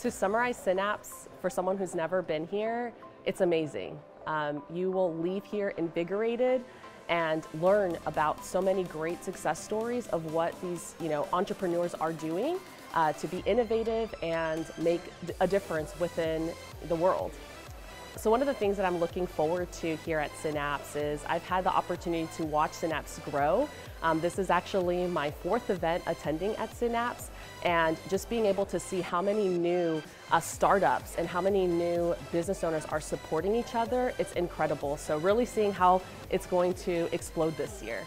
To summarize Synapse for someone who's never been here, it's amazing. Um, you will leave here invigorated and learn about so many great success stories of what these you know, entrepreneurs are doing uh, to be innovative and make a difference within the world. So one of the things that I'm looking forward to here at Synapse is I've had the opportunity to watch Synapse grow. Um, this is actually my fourth event attending at Synapse and just being able to see how many new uh, startups and how many new business owners are supporting each other, it's incredible. So really seeing how it's going to explode this year.